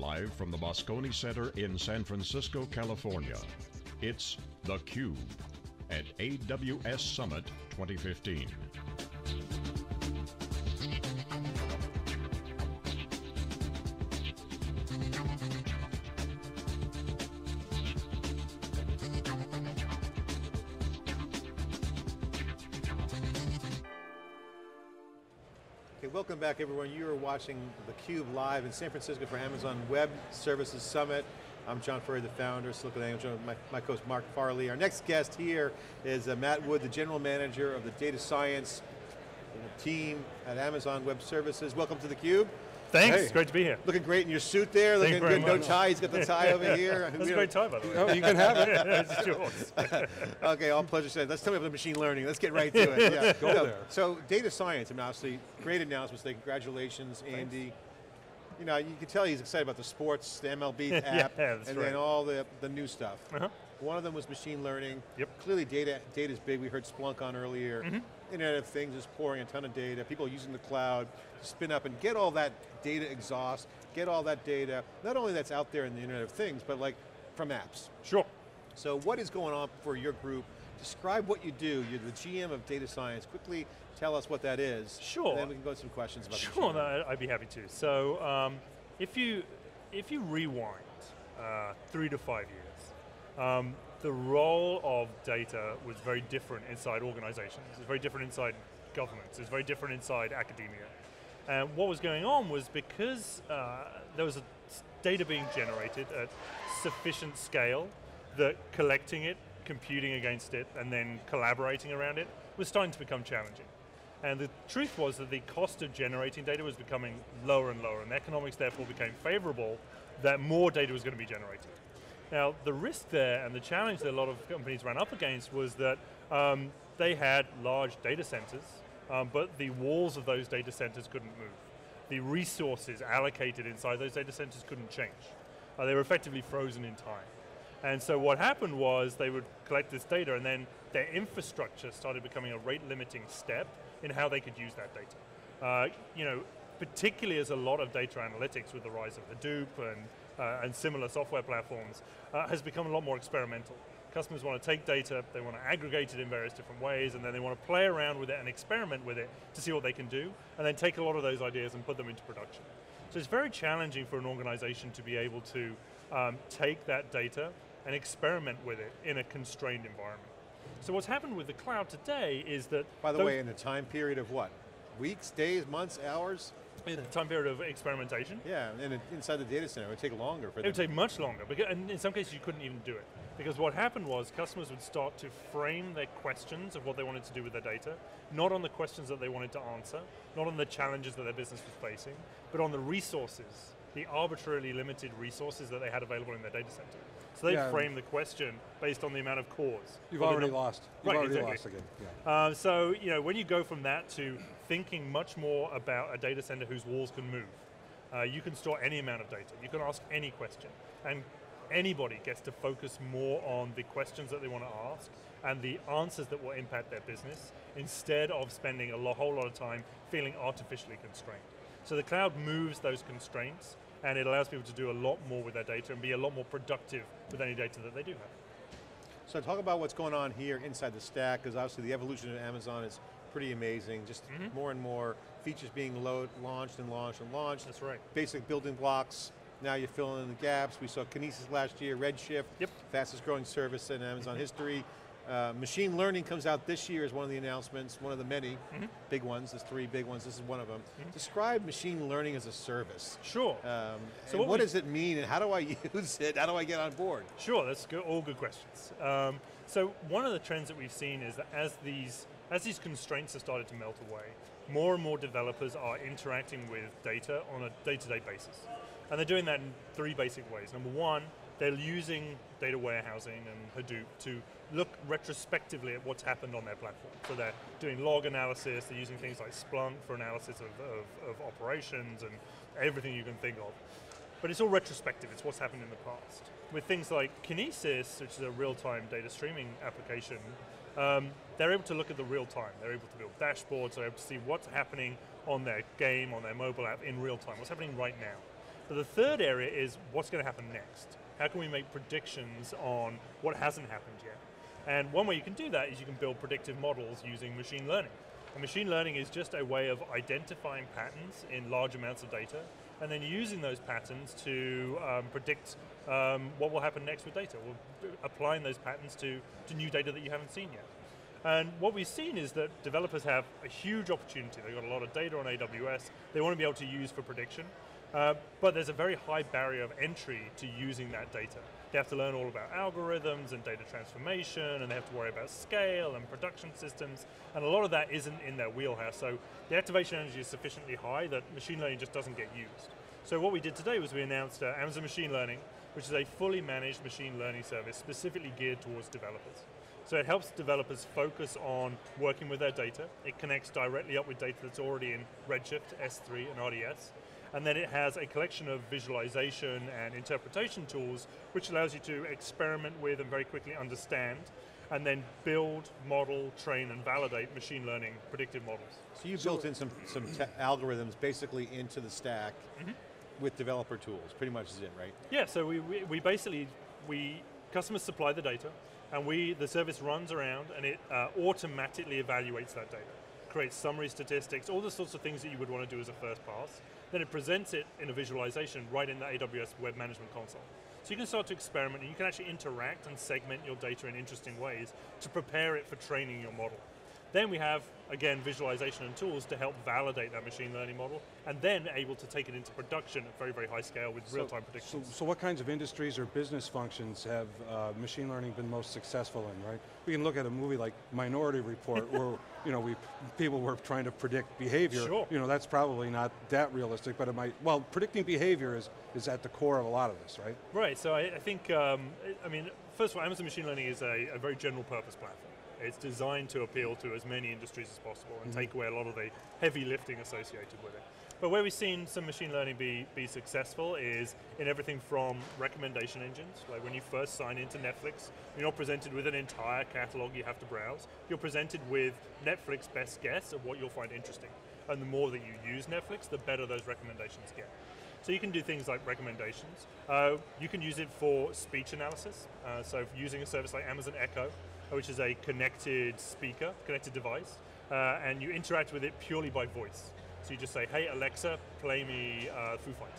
Live from the Moscone Center in San Francisco, California, it's theCUBE at AWS Summit 2015. Everyone. You are watching theCUBE live in San Francisco for Amazon Web Services Summit. I'm John Furrier, the founder, SiliconANGLE, my, my co-host Marc Farley. Our next guest here is uh, Matt Wood, the General Manager of the Data Science team at Amazon Web Services. Welcome to theCUBE. Thanks, hey. great to be here. Looking great in your suit there, Thank looking good, no tie, he's got the tie over here. That's a great tie, by the way. Oh, you can have it. it's yours. okay, all pleasure said. Let's tell me about the machine learning. Let's get right to it. Yeah. Go so, there. So data science, I mean, obviously, great announcements today. Congratulations, Andy. Thanks. You know, you can tell he's excited about the sports, the MLB app, yeah, and right. then all the, the new stuff. Uh -huh. One of them was machine learning. Yep. Clearly data data is big, we heard Splunk on earlier. Mm -hmm. Internet of Things is pouring a ton of data, people using the cloud to spin up and get all that data exhaust, get all that data, not only that's out there in the Internet of Things, but like from apps. Sure. So what is going on for your group? Describe what you do. You're the GM of data science. Quickly tell us what that is. Sure. And then we can go to some questions about Sure, no, I'd be happy to. So um, if you if you rewind uh, three to five years, um, the role of data was very different inside organizations. It's very different inside governments. It's very different inside academia. And what was going on was because uh, there was data being generated at sufficient scale that collecting it, computing against it, and then collaborating around it was starting to become challenging. And the truth was that the cost of generating data was becoming lower and lower, and the economics therefore became favorable that more data was going to be generated. Now, the risk there and the challenge that a lot of companies ran up against was that um, they had large data centers, um, but the walls of those data centers couldn't move. The resources allocated inside those data centers couldn't change. Uh, they were effectively frozen in time. And so what happened was they would collect this data and then their infrastructure started becoming a rate limiting step in how they could use that data. Uh, you know, particularly as a lot of data analytics with the rise of Hadoop and, and similar software platforms uh, has become a lot more experimental. Customers want to take data, they want to aggregate it in various different ways, and then they want to play around with it and experiment with it to see what they can do, and then take a lot of those ideas and put them into production. So it's very challenging for an organization to be able to um, take that data and experiment with it in a constrained environment. So what's happened with the cloud today is that- By the way, in a time period of what? Weeks, days, months, hours? The time period of experimentation? Yeah, and inside the data center, it would take longer for It would take much longer, because, and in some cases you couldn't even do it. Because what happened was customers would start to frame their questions of what they wanted to do with their data, not on the questions that they wanted to answer, not on the challenges that their business was facing, but on the resources, the arbitrarily limited resources that they had available in their data center. So they Yeah. frame the question based on the amount of cores. You've already lost. You've Right, already exactly. lost again. Yeah. Uh, so, you know, when you go from that to thinking much more about a data center whose walls can move, uh, you can store any amount of data, you can ask any question, and anybody gets to focus more on the questions that they want to ask and the answers that will impact their business instead of spending a whole lot of time feeling artificially constrained. So the cloud moves those constraints and it allows people to do a lot more with their data and be a lot more productive with any data that they do have. So talk about what's going on here inside the stack, because obviously the evolution of Amazon is pretty amazing. Just Mm -hmm. more and more features being load, launched and launched and launched. That's right. Basic building blocks. Now you're filling in the gaps. We saw Kinesis last year, Redshift, yep. fastest growing service in Amazon history. Uh, machine learning comes out this year as one of the announcements, one of the many mm -hmm. big ones. There's three big ones. This is one of them. Mm -hmm. Describe machine learning as a service. Sure. Um, so what, what does it mean, and how do I use it? How do I get on board? Sure, that's good, all good questions. Um, so one of the trends that we've seen is that as these as these constraints have started to melt away, more and more developers are interacting with data on a day-to-day -day basis. And they're doing that in three basic ways. Number one, they're using data warehousing and Hadoop to look retrospectively at what's happened on their platform. So they're doing log analysis, they're using things like Splunk for analysis of, of, of operations and everything you can think of. But it's all retrospective, it's what's happened in the past. With things like Kinesis, which is a real-time data streaming application, um, they're able to look at the real time. They're able to build dashboards, they're able to see what's happening on their game, on their mobile app in real time, what's happening right now. But the third area is what's going to happen next. How can we make predictions on what hasn't happened yet? And one way you can do that is you can build predictive models using machine learning. And machine learning is just a way of identifying patterns in large amounts of data and then using those patterns to um, predict um, what will happen next with data, We're applying those patterns to, to new data that you haven't seen yet. And what we've seen is that developers have a huge opportunity. They've got a lot of data on AWS. They want to be able to use for prediction. Uh, but there's a very high barrier of entry to using that data. They have to learn all about algorithms and data transformation, and they have to worry about scale and production systems, and a lot of that isn't in their wheelhouse. So the activation energy is sufficiently high that machine learning just doesn't get used. So what we did today was we announced uh, Amazon Machine Learning, which is a fully managed machine learning service specifically geared towards developers. So it helps developers focus on working with their data. It connects directly up with data that's already in Redshift, S3, and RDS. And then it has a collection of visualization and interpretation tools, which allows you to experiment with and very quickly understand, and then build, model, train, and validate machine learning predictive models. So you built in some, some algorithms basically into the stack mm -hmm. with developer tools, pretty much is it, right? Yeah, so we, we, we basically, we customers supply the data, and we, the service runs around and it uh, automatically evaluates that data creates summary statistics, all the sorts of things that you would want to do as a first pass. Then it presents it in a visualization right in the AWS Web Management Console. So you can start to experiment and you can actually interact and segment your data in interesting ways to prepare it for training your model. Then we have, again, visualization and tools to help validate that machine learning model, and then able to take it into production at very, very high scale with so, real-time predictions. So, so, what kinds of industries or business functions have uh, machine learning been most successful in, right? We can look at a movie like Minority Report, where you know, we people were trying to predict behavior. Sure. You know, that's probably not that realistic, but it might, well, predicting behavior is, is at the core of a lot of this, right? Right, so I, I think, um, I mean, first of all, Amazon Machine Learning is a, a very general purpose platform. It's designed to appeal to as many industries as possible and mm -hmm. take away a lot of the heavy lifting associated with it. But where we've seen some machine learning be, be successful is in everything from recommendation engines, like when you first sign into Netflix, you're not presented with an entire catalog you have to browse. You're presented with Netflix best guess of what you'll find interesting. And the more that you use Netflix, the better those recommendations get. So you can do things like recommendations. Uh, you can use it for speech analysis. Uh, so using a service like Amazon Echo, which is a connected speaker, connected device, uh, and you interact with it purely by voice. So you just say, hey Alexa, play me uh, Foo Fighters.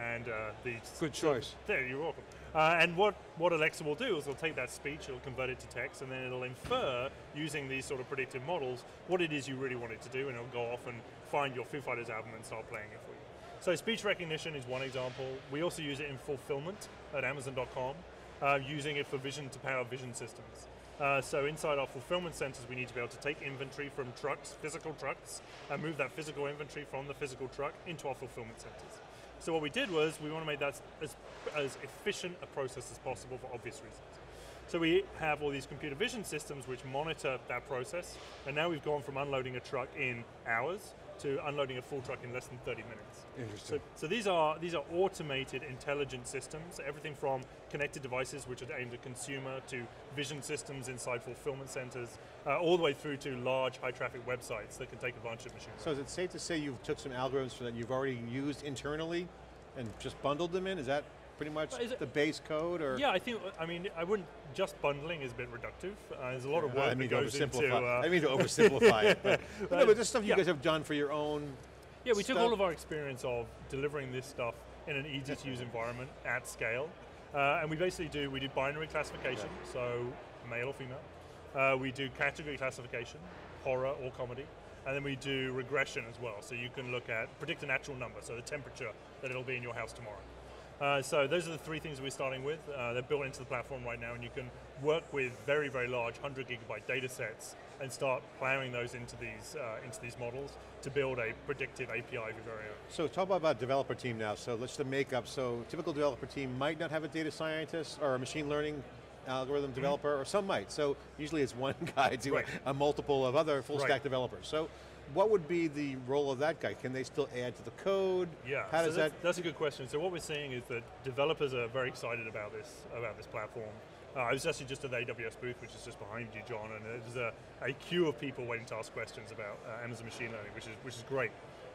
And uh, the good choice. There, you're welcome. Uh, and what, what Alexa will do is it'll take that speech, it'll convert it to text, and then it'll infer, using these sort of predictive models, what it is you really want it to do, and it'll go off and find your Foo Fighters album and start playing it for you. So speech recognition is one example. We also use it in fulfillment at Amazon.com, uh, using it for vision to power vision systems. Uh, so inside our fulfillment centers, we need to be able to take inventory from trucks, physical trucks, and move that physical inventory from the physical truck into our fulfillment centers. So what we did was we want to make that as, as efficient a process as possible for obvious reasons. So we have all these computer vision systems which monitor that process, and now we've gone from unloading a truck in hours to unloading a full truck in less than 30 minutes. Interesting. So, so these are these are automated intelligent systems, everything from connected devices which are aimed at consumer to vision systems inside fulfillment centers, uh, all the way through to large high traffic websites that can take advantage of machine So is it safe to say you've took some algorithms that you've already used internally and just bundled them in? Is that pretty much it, the base code, or yeah, I think. I mean, I wouldn't just bundling is a bit reductive. Uh, there's a lot of work I mean that goes into. Uh, I mean to oversimplify it, but, no, but this stuff you yeah. guys have done for your own. Yeah, we stuff. took all of our experience of delivering this stuff in an easy to use environment at scale, uh, and we basically do we do binary classification, yeah. so male or female. Uh, we do category classification, horror or comedy, and then we do regression as well. So you can look at predict an actual number, so the temperature that it'll be in your house tomorrow. Uh, so those are the three things we're starting with. Uh, they're built into the platform right now, and you can work with very, very large 100 gigabyte data sets and start plowing those into these uh, into these models to build a predictive API of your very own. So talk about developer team now. So let's the makeup. So typical developer team might not have a data scientist or a machine learning algorithm mm-hmm. developer, mm -hmm. or some might. So usually it's one guy to right. a multiple of other full stack right. developers. So what would be the role of that guy? Can they still add to the code? Yeah, How does so that's, that? That's a good question. So what we're seeing is that developers are very excited about this about this platform. Uh, I was actually just at the AWS booth, which is just behind you, John, and there's a, a queue of people waiting to ask questions about uh, Amazon machine learning, which is which is great.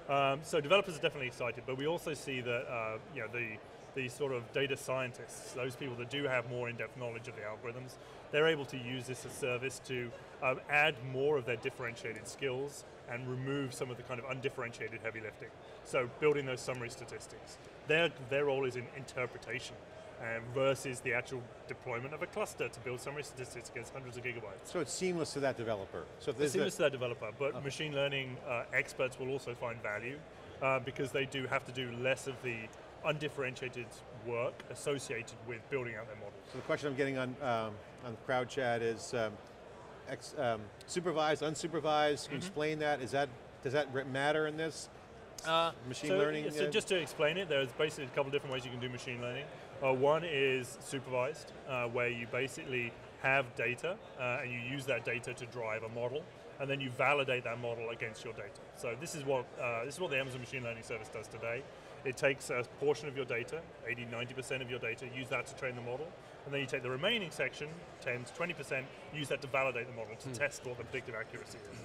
Um, so developers are definitely excited, but we also see that uh, you know the the sort of data scientists, those people that do have more in-depth knowledge of the algorithms, they're able to use this as a service to um, add more of their differentiated skills and remove some of the kind of undifferentiated heavy lifting. So building those summary statistics. Their, their role is in interpretation um, versus the actual deployment of a cluster to build summary statistics against hundreds of gigabytes. So it's seamless to that developer. So if It's seamless to that developer, but machine learning uh, experts will also find value uh, because they do have to do less of the undifferentiated work associated with building out their models. so the question I'm getting on um, on crowd chat is um, ex, um, supervised, unsupervised. Can you Mm-hmm. explain that? Is that does that matter in this? machine so, learning. So uh, just to explain it, there's basically a couple of different ways you can do machine learning. Uh, one is supervised, uh, where you basically have data uh, and you use that data to drive a model, and then you validate that model against your data. So this is what uh, this is what the Amazon Machine Learning Service does today. It takes a portion of your data, 80, 90% of your data, use that to train the model, and then you take the remaining section, 10 to 20%, use that to validate the model, to Hmm. test what the predictive accuracy is.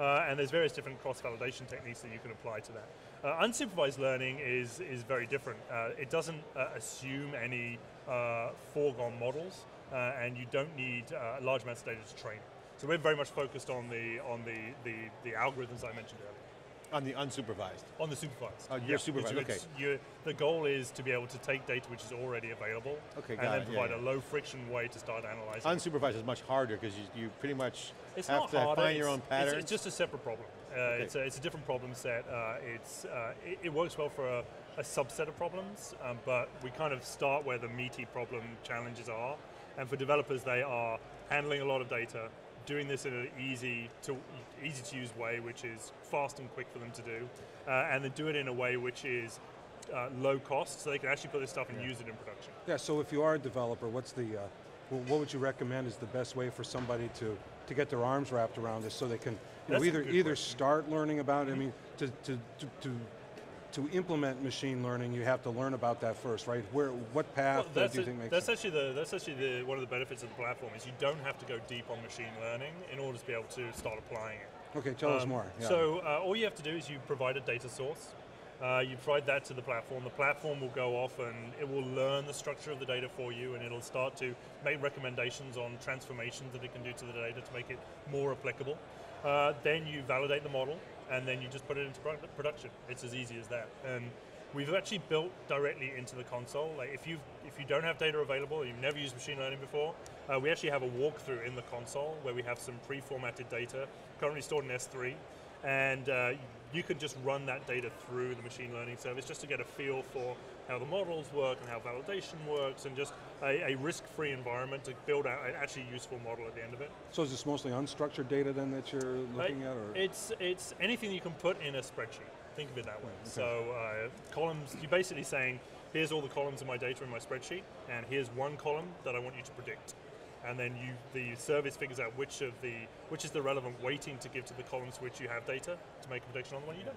Uh, and there's various different cross-validation techniques that you can apply to that. Uh, unsupervised learning is, is very different. Uh, it doesn't uh, assume any uh, foregone models, uh, and you don't need large amounts of data to train. So we're very much focused on the on the, the, the algorithms I mentioned earlier. On the unsupervised. On the supervised. Oh, you're supervised, it's- okay. it's- you're- the goal is to be able to take data which is already available Okay, and then it, provide yeah. a low friction way to start analyzing. Unsupervised is much harder because you, you pretty much It's have to harder. find your own patterns. It's, just a separate problem. Uh, it's, a, it's a different problem set. Uh, it's, uh, it, it works well for a, a subset of problems, um, but we kind of start where the meaty problem challenges are. And for developers, they are handling a lot of data, doing this in an easy to easy to use way, which is fast and quick for them to do, uh, and then do it in a way which is uh, low cost, so they can actually put this stuff and use it in production. Yeah, so if you are a developer, what's the, uh, what would you recommend is the best way for somebody to, to get their arms wrapped around this so they can you know, either, either question. start learning about it, I mean, to, to, to, to, to implement machine learning, you have to learn about that first, right? Where, what path Well, do you a- think makes that's sense? actually the that's actually the one of the benefits of the platform is you don't have to go deep on machine learning in order to be able to start applying it. Okay, tell us Um, more. Yeah. So uh, all you have to do is you provide a data source. Uh, you provide that to the platform. The platform will go off and it will learn the structure of the data for you, and it'll start to make recommendations on transformations that it can do to the data to make it more applicable. Uh, then you validate the model, and then you just put it into production. It's as easy as that. And we've actually built directly into the console. Like if you if you don't have data available, you've never used machine learning before, uh, we actually have a walkthrough in the console where we have some pre-formatted data currently stored in S3, and uh, you can just run that data through the machine learning service just to get a feel for how the models work and how validation works, and just a, a risk-free environment to build out an actually useful model at the end of it. so is this mostly unstructured data then that you're looking Uh, at? Or? It's it's anything you can put in a spreadsheet. Think of it that way. So uh, columns, you're basically saying, here's all the columns of my data in my spreadsheet, and here's one column that I want you to predict. And then you, the service figures out which of the which is the relevant weighting to give to the columns which you have data to make a prediction on the one you don't.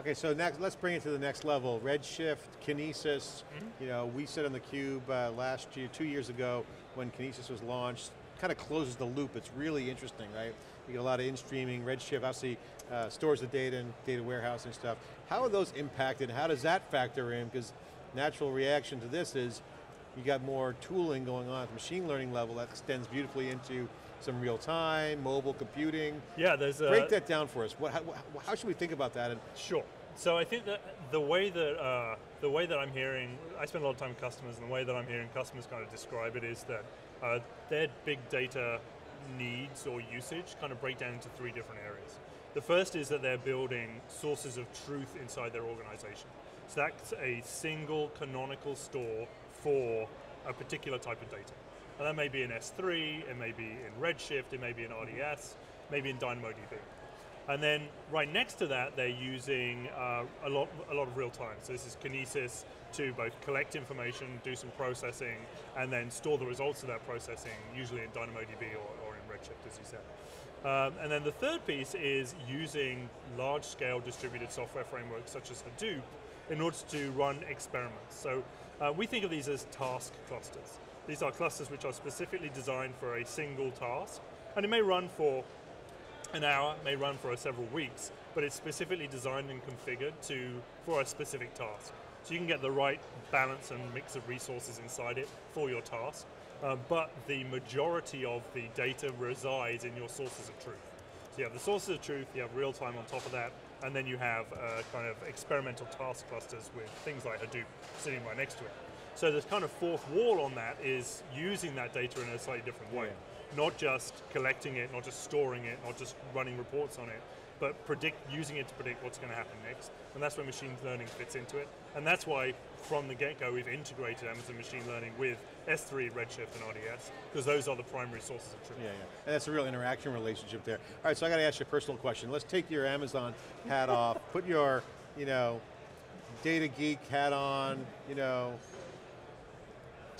Okay, so next, let's bring it to the next level. Redshift, Kinesis. You know, we said on the Cube uh, last year, two years ago, when Kinesis was launched, kind of closes the loop. It's really interesting, right? You get a lot of in-streaming. Redshift obviously uh, stores the data and data warehouse and stuff. How are those impacted? How does that factor in? Because natural reaction to this is you got more tooling going on at the machine learning level that extends beautifully into some real time, mobile computing. Yeah, there's a Break that down for us. What, how, how should we think about that? And Sure. So I think that the way that uh, the way that I'm hearing, I spend a lot of time with customers, and the way that I'm hearing customers kind of describe it is that uh, their big data needs or usage kind of break down into three different areas. The first is that they're building sources of truth inside their organization. So that's a single canonical store for a particular type of data. And that may be in S3, it may be in Redshift, it may be in RDS, maybe in DynamoDB. And then right next to that, they're using uh, a lot, a lot of real time. So this is Kinesis to both collect information, do some processing, and then store the results of that processing, usually in DynamoDB or, or in Redshift, as you said. Um, and then the third piece is using large-scale distributed software frameworks such as Hadoop in order to run experiments. So uh, we think of these as task clusters. These are clusters which are specifically designed for a single task, and it may run for an hour, may run for several weeks, but it's specifically designed and configured to for a specific task. So you can get the right balance and mix of resources inside it for your task, uh, but the majority of the data resides in your sources of truth. So you have the sources of truth, you have real time on top of that, and then you have uh, kind of experimental task clusters with things like Hadoop sitting right next to it. So the kind of fourth wall on that is using that data in a slightly different way. Not just collecting it, not just storing it, not just running reports on it, but predict using it to predict what's going to happen next. And that's where machine learning fits into it. And that's why from the get-go we've integrated Amazon Machine Learning with S3, Redshift, and RDS, because those are the primary sources of truth. Yeah, yeah. And that's a real interaction relationship there. All right, so I got to ask you a personal question. Let's take your Amazon hat off, put your, you know, data geek hat on, you know,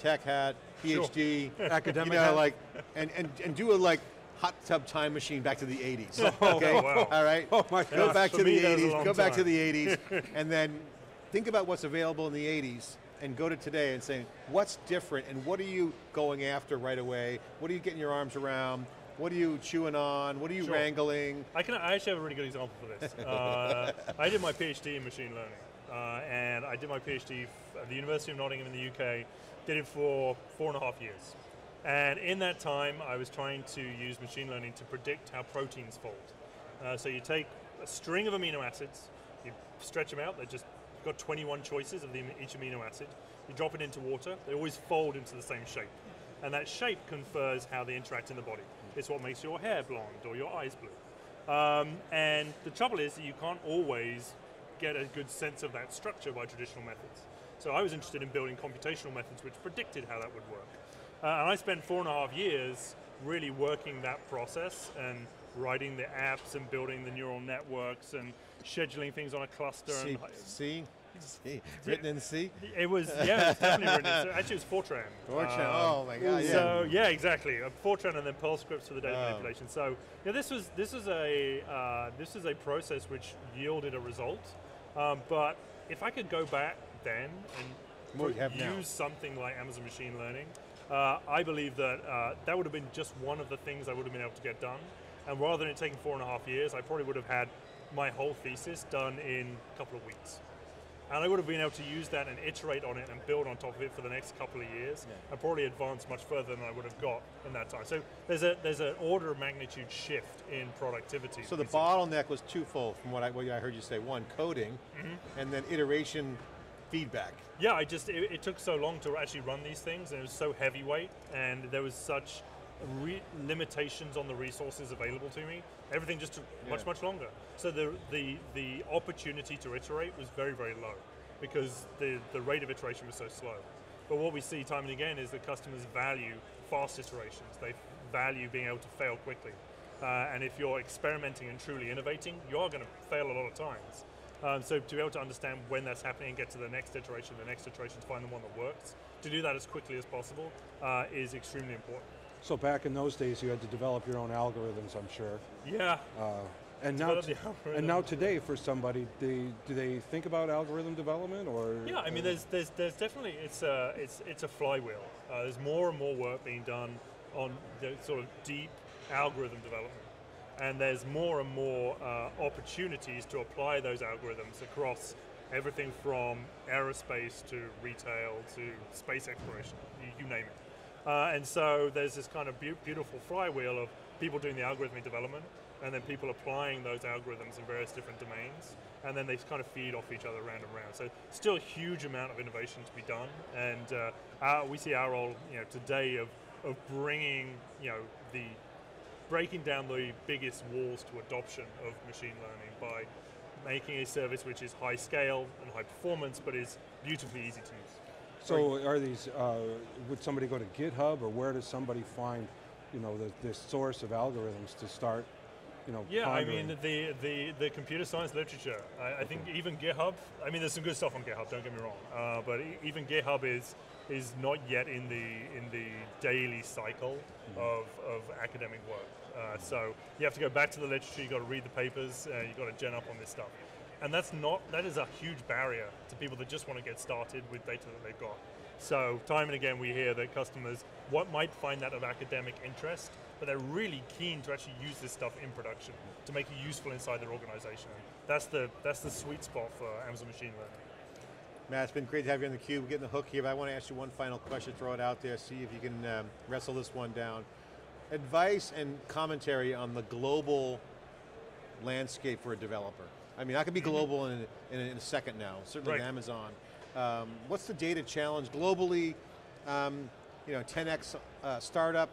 tech hat, PhD, Academic you know, hat? like, and, and, and do a like hot tub time machine back to the 80s. Oh, Okay, wow. all right? Oh my Go gosh. back to the that was a 80s, go back to the 80s, and then think about what's available in the 80s and go to today and say, what's different and what are you going after right away? What are you getting your arms around? What are you chewing on? What are you Sure. wrangling? I can. I actually have a really good example for this. Uh, I did my PhD in machine learning, and I did my PhD at the University of Nottingham in the UK. Did it for four and a half years, and in that time, I was trying to use machine learning to predict how proteins fold. Uh, so you take a string of amino acids, you stretch them out. They've just got 21 choices of the, each amino acid. You drop it into water. They always fold into the same shape, and that shape confers how they interact in the body. It's what makes your hair blonde or your eyes blue. Um, and the trouble is that you can't always get a good sense of that structure by traditional methods. So I was interested in building computational methods which predicted how that would work. Uh, and I spent four and a half years really working that process and writing the apps and building the neural networks and scheduling things on a cluster. C, And C, C, written in C? it was, yeah, it was definitely written. So actually, it was Fortran. Fortran, Um, oh my God, yeah. So yeah, exactly. Uh, Fortran and then Perl scripts for the data Oh. manipulation. So yeah, this was this is a uh, this is a process which yielded a result. Um, but if I could go back then and What have now. use something like Amazon Machine Learning, uh, I believe that uh, that would have been just one of the things I would have been able to get done. And rather than it taking four and a half years, I probably would have had my whole thesis done in a couple of weeks. And I would have been able to use that and iterate on it and build on top of it for the next couple of years, and probably advance much further than I would have got in that time. So there's a there's an order of magnitude shift in productivity. So the bottleneck was twofold from what I, what I heard you say. One, coding, Mm-hmm. and then iteration feedback. Yeah, I just it, it took so long to actually run these things, and it was so heavyweight, and there was such limitations on the resources available to me. Everything just took much much longer. So the the the opportunity to iterate was very very low because the the rate of iteration was so slow. But what we see time and again is that customers value fast iterations. They value being able to fail quickly. Uh, and if you're experimenting and truly innovating, you are going to fail a lot of times. Um, so to be able to understand when that's happening and get to the next iteration, the next iteration to find the one that works, to do that as quickly as possible uh, is extremely important. So back in those days, you had to develop your own algorithms, I'm sure. Yeah, Uh, and now, Develop the algorithm. and now today, for somebody, they, do they think about algorithm development or? yeah. I mean, there's there's there's definitely it's a it's it's a flywheel. Uh, there's more and more work being done on the sort of deep algorithm development, and there's more and more uh, opportunities to apply those algorithms across everything from aerospace to retail to space exploration, you, you name it. Uh, and so there's this kind of beau- beautiful flywheel of people doing the algorithmic development and then people applying those algorithms in various different domains and then they kind of feed off each other round and round. So still a huge amount of innovation to be done and uh, our, we see our role you know, today of, of bringing you know, the breaking down the biggest walls to adoption of machine learning by making a service which is high scale and high performance but is beautifully easy to use. So are these, uh, would somebody go to GitHub or where does somebody find, you know, the, the source of algorithms to start, you know, Yeah, I mean the, the, the computer science literature. I, I think even GitHub. I mean, there's some good stuff on GitHub. Don't get me wrong. Uh, but even GitHub is is not yet in the in the daily cycle of, of academic work. Uh, so you have to go back to the literature. You got to read the papers. Uh, you got to gen up on this stuff. And that's not that is a huge barrier to people that just want to get started with data that they've got. So time and again we hear that customers what might find that of academic interest, but they're really keen to actually use this stuff in production to make it useful inside their organization. That's the that's the sweet spot for Amazon Machine Learning. Matt, it's been great to have you on the cube. Getting the hook here, but I want to ask you one final question, throw it out there, see if you can um, wrestle this one down. Advice and commentary on the global landscape for a developer. I mean, I could be global in, in, in a second now, certainly Right. Amazon. Um, what's the data challenge globally? Um, you know, 10x uh, startup,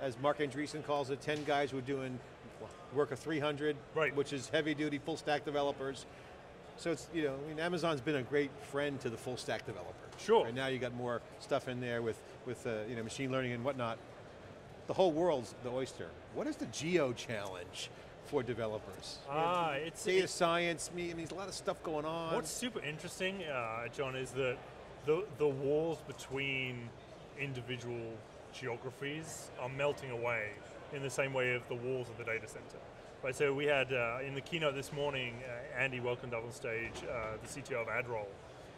as Marc Andreessen calls it, 10 guys who are doing work of 300, Right. which is heavy duty, full stack developers. So it's, you know, I mean, Amazon's been a great friend to the full stack developer. Sure. And now you got more stuff in there with, with uh, you know, machine learning and whatnot. The whole world's the oyster. What is the geo challenge for developers? Ah, it's, Data it's- science, me, I mean, there's a lot of stuff going on. What's super interesting, uh, John, is that the, the walls between individual geographies are melting away in the same way of the walls of the data center. Right, so we had uh, in the keynote this morning, uh, Andy welcomed up on stage uh, the CTO of AdRoll.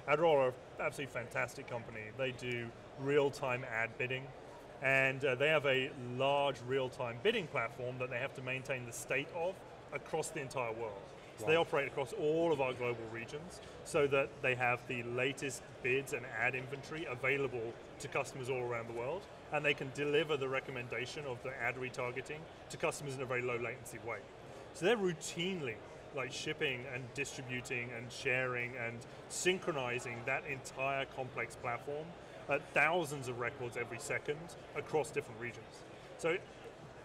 AdRoll are an absolutely fantastic company. They do real-time ad bidding, and uh, they have a large real-time bidding platform that they have to maintain the state of across the entire world. So they operate across all of our global regions so that they have the latest bids and ad inventory available to customers all around the world, and they can deliver the recommendation of the ad retargeting to customers in a very low latency way. So they're routinely like shipping and distributing and sharing and synchronizing that entire complex platform at thousands of records every second across different regions. So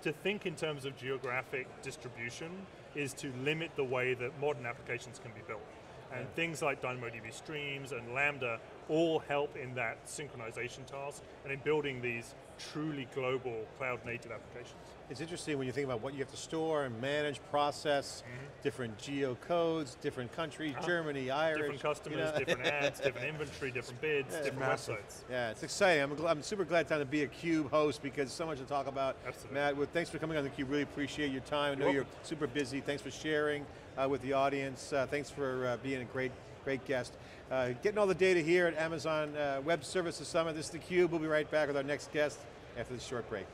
to think in terms of geographic distribution is to limit the way that modern applications can be built. And things like DynamoDB streams and Lambda all help in that synchronization task and in building these truly global cloud native applications. It's interesting when you think about what you have to store and manage, process, different geo codes, different countries, Germany, Irish. Different customers, you know. different ads, different inventory, different bids, different massive. websites. Yeah, it's exciting. I'm, gl- I'm super glad time to be a Cube host because so much to talk about. Absolutely. Matt, well, thanks for coming on the Cube. Really appreciate your time. I know You're you're super busy. Thanks for sharing uh, with the audience. Uh, thanks for uh, being a great, great guest. Uh, getting all the data here at Amazon uh, Web Services Summit. This is theCUBE. We'll be right back with our next guest after this short break.